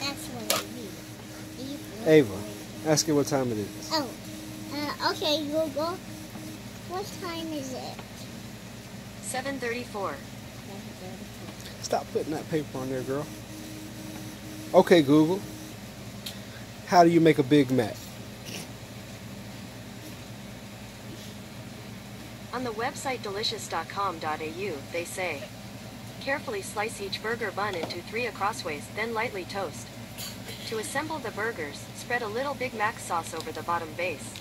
That's what I mean. Ava. Ask her what time it is. Oh. Uh, okay, Google. What time is it? 734. Stop putting that paper on there, girl. Okay, Google. How do you make a Big Mac? On the website delicious.com.au, they say, carefully slice each burger bun into three acrossways, then lightly toast. To assemble the burgers, spread a little Big Mac sauce over the bottom base.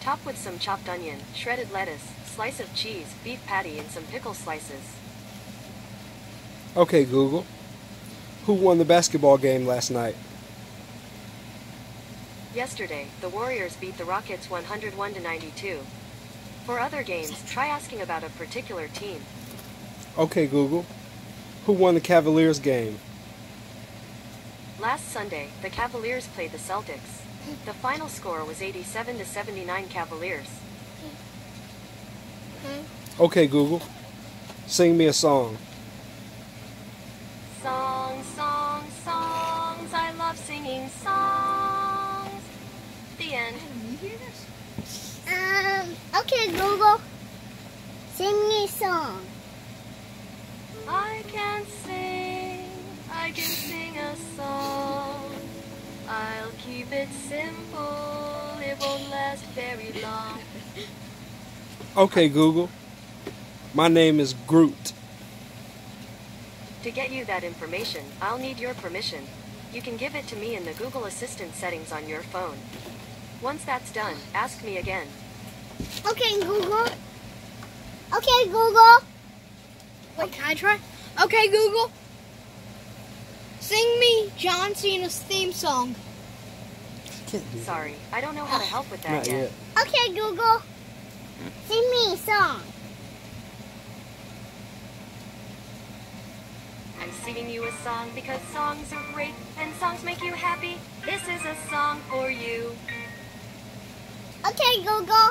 Top with some chopped onion, shredded lettuce, slice of cheese, beef patty, and some pickle slices. Okay, Google. Who won the basketball game last night? Yesterday, the Warriors beat the Rockets 101 to 92. For other games, try asking about a particular team. Okay, Google. Who won the Cavaliers game? Last Sunday, the Cavaliers played the Celtics. The final score was 87 to 79 Cavaliers. Okay, Google. Sing me a song. Songs, songs, songs. I love singing songs. The end. Um, okay, Google. Sing me a song. I can sing a song. I'll keep it simple. It won't last very long. Okay, Google. My name is Groot. To get you that information, I'll need your permission. You can give it to me in the Google Assistant settings on your phone. Once that's done, ask me again. Okay, Google. Okay, Google. Wait, can I try? Okay, Google. Sing me John Cena's theme song. Can't do that. Sorry, I don't know how to help with that yet. yet. Okay, Google. Sing me a song. I'm singing you a song because songs are great and songs make you happy. This is a song for you. Okay, Google.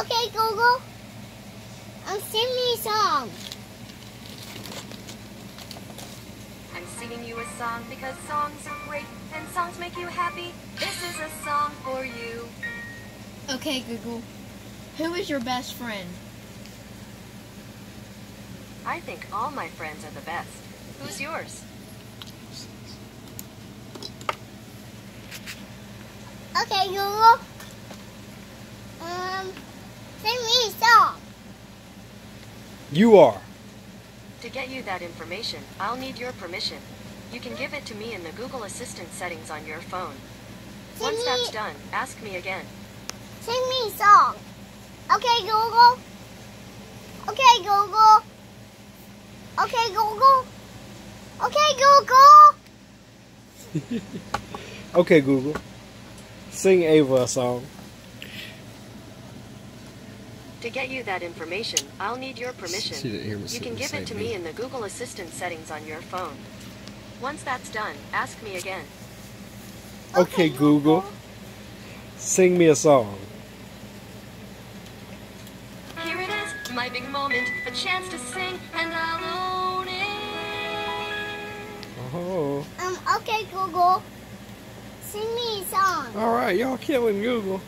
Okay, Google. Um, sing me a song. I'm singing you a song because songs are great and songs make you happy. This is a song for you. Okay, Google. Who is your best friend? I think all my friends are the best. Who's yours? Okay, Google. Um, sing me a song. You are. To get you that information, I'll need your permission. You can give it to me in the Google Assistant settings on your phone. Sing Once me, that's done, ask me again. sing me a song. Okay, Google. Okay, Google. Okay, Google. Okay, Google. Okay, Google. Sing Ava a song. To get you that information, I'll need your She permission. didn't hear me You can give it to me. me in the Google Assistant settings on your phone. Once that's done, ask me again. Okay, Google. Sing me a song. Here it is, my big moment, a chance to sing, and I'll own it. Oh. Um, okay, Google. Sing me a song. All right, y'all killing Google.